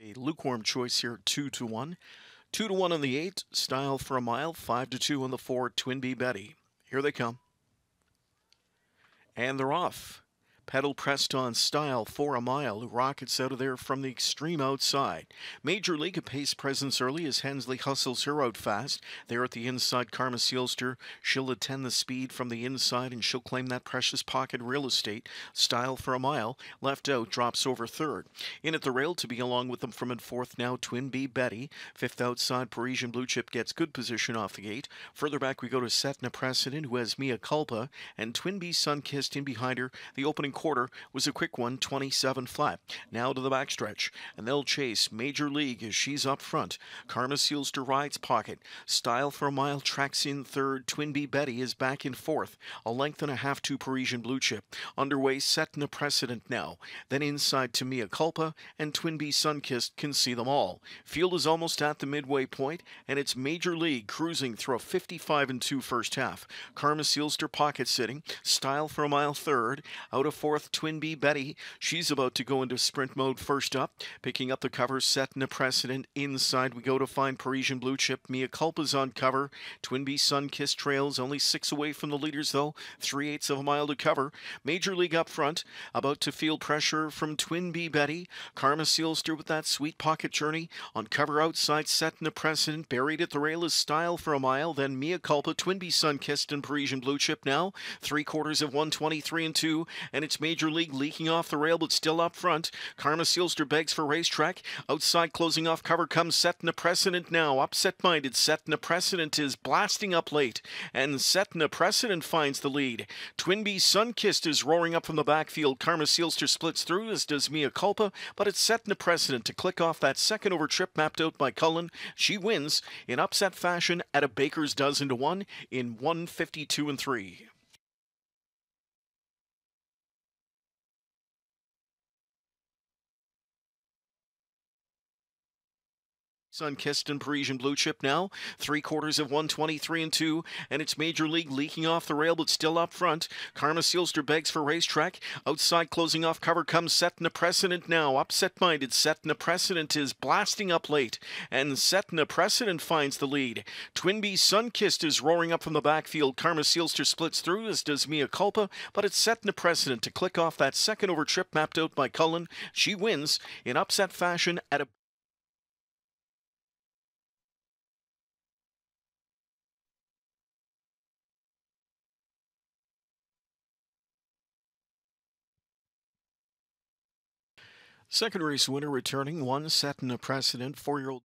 A lukewarm choice here, two to one. Two to one on the eight, style for a mile, five to two on the four, Twin B Betty. Here they come. And they're off. Pedal pressed on style for a mile. Rockets out of there from the extreme outside. Major League a pace presence early as Hensley hustles her out fast. There at the inside, Karma Sealster. She'll attend the speed from the inside and she'll claim that precious pocket real estate. Style for a mile. Left out, drops over third. In at the rail to be along with them from in fourth now, Twin B Betty. Fifth outside, Parisian Blue Chip gets good position off the gate. Further back, we go to Setting A Precedent, who has Mia Culpa, and Twin B Sun Kissed in behind her. The opening quarter was a quick one, 27 flat. Now to the backstretch, and they'll chase Major League as she's up front. Karma seals to ride's pocket. Style for a mile tracks in third. Twin B Betty is back in fourth. A length and a half to Parisian Blue Chip. Underway, setting a precedent now. Then inside to Mia Culpa, and Twin B Sunkissed can see them all. Field is almost at the midway point, and it's Major League cruising through a 55 and 2 first half. Karma seals to pocket sitting. Style for a mile third. Out of Twin Twin B Betty. She's about to go into sprint mode first up, picking up the cover, setting a precedent. Inside we go to find Parisian Blue Chip. Mia Culpa's on cover. Twin B Sun Kiss trails, only six away from the leaders though. Three eighths of a mile to cover. Major League up front, about to feel pressure from Twin B Betty. Karma Sealster with that sweet pocket journey. On cover outside, setting a precedent. Buried at the rail is Style for a mile. Then Mia Culpa, Twin B Sun Kissed, and Parisian Blue Chip now. Three quarters of 123 and 2, and it's Major League leaking off the rail, but still up front. Karma Sealster begs for racetrack. Outside, closing off cover comes Setting A Precedent now. Upset minded, Setting A Precedent is blasting up late, and Setting A Precedent finds the lead. Twin B Sunkissed is roaring up from the backfield. Karma Sealster splits through, as does Mia Culpa, but it's Setting A Precedent to click off that second over trip mapped out by Cullen. She wins in upset fashion at a baker's dozen to one in 152 and 3. Sun-kissed and Parisian Blue Chip now. Three quarters of 123 and 2, and it's Major League leaking off the rail, but still up front. Karma Sealster begs for racetrack. Outside closing off cover comes Setting A Precedent now. Upset minded, Setting A Precedent is blasting up late, and Setting A Precedent finds the lead. Twin B Sunkissed is roaring up from the backfield. Karma Sealster splits through, as does Mia Culpa, but it's Setting A Precedent to click off that second over trip mapped out by Cullen. She wins in upset fashion at a Second race winner returning, one setting a precedent, four-year-old